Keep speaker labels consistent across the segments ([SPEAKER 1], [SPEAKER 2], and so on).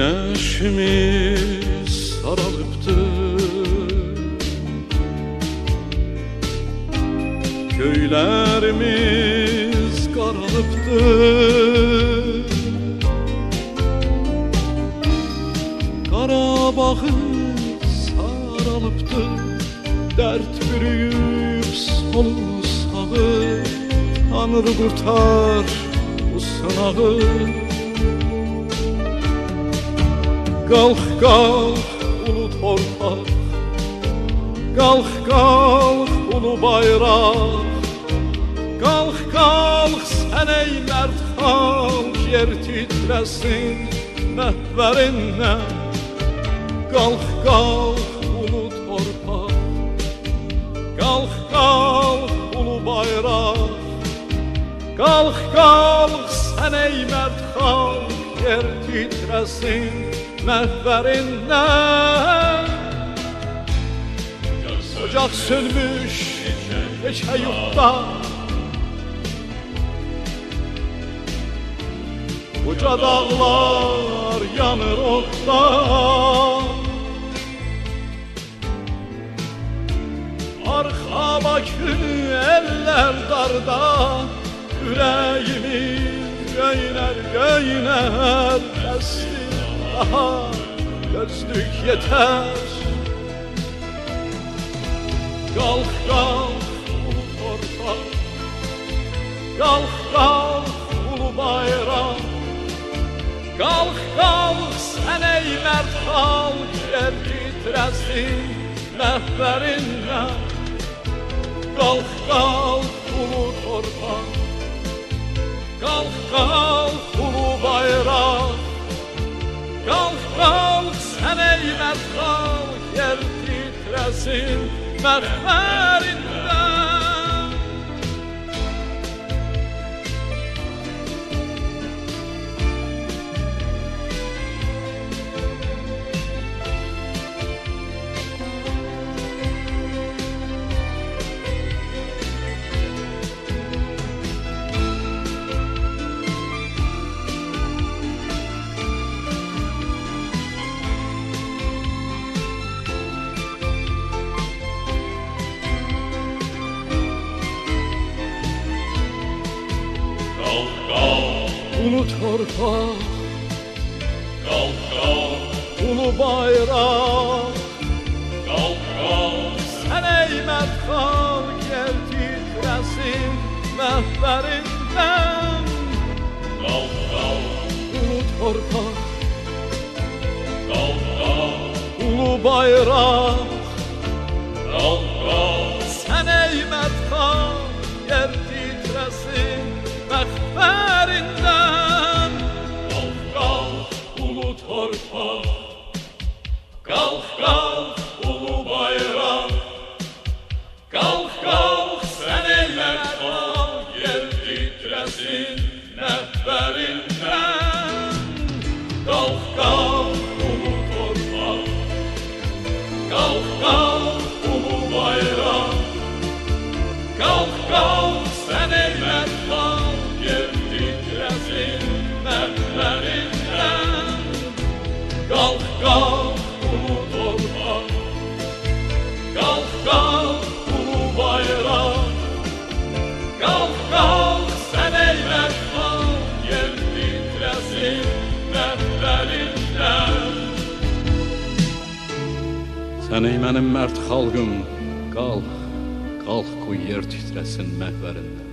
[SPEAKER 1] Güneşimiz saralıptı Köylerimiz karalıptı Karabağ'ı saralıptı Dert bürüyüp solu sağı Tanrı kurtar bu sınağı Qalx, qalx, ulu torpaq Qalx, qalx, ulu bayraq Qalx, qalx, sən ey mərd xalq Yer titrəsin məhvərindən Qalx, qalx, ulu torpaq Qalx, qalx, ulu bayraq Qalx, qalx, sən ey mərd xalq Yer titrəsin məhvərindən Ocaq sönmüş neçə yurtda Uca dağlar yanır otda Arxa Bakı eller darda Ürəyimiz göylər göylər Əsli haha, dat stukje thuis. Kalf, kalf, voelkorfan. Kalf, kalf, voelbayram. Kalf, kalf, seney mertal. die titresi mehverinden. Kalf, kalf, voelkorfan. Kalf, kalf. sin, I. Ulu torpaq
[SPEAKER 2] Qalq qalq
[SPEAKER 1] Ulu bayraq
[SPEAKER 2] Qalq qalq
[SPEAKER 1] Sən ey mədxan Yer titrəsin məhvərindən
[SPEAKER 2] Qalq qalq
[SPEAKER 1] Ulu torpaq
[SPEAKER 2] Qalq qalq
[SPEAKER 1] Ulu bayraq Sən ey mənim mərd xalqım, qalx, qalx qoy yer titresin məhvərindən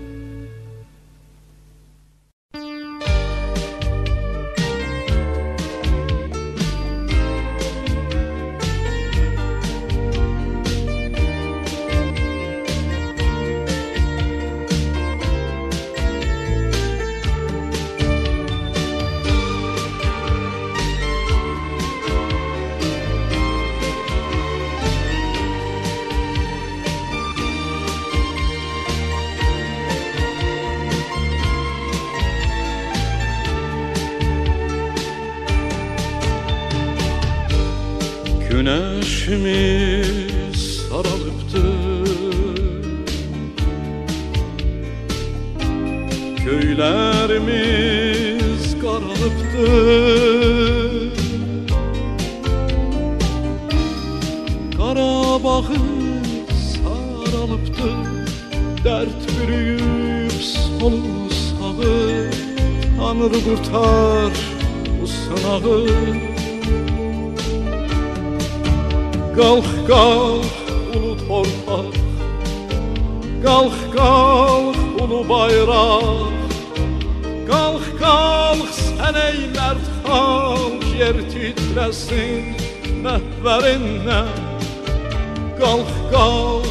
[SPEAKER 1] Güneşimiz saralıptı Köylerimiz karalıptı Karabağ'ı saralıptı Dert bürüyüp solu sağı Tanrı kurtar bu sınağı Qalx, qalx, ulu torpaq Qalx, qalx, ulu bayraq Qalx, qalx, sən ey mərd xalq Yer titrəsin məhvərindən Qalx, qalx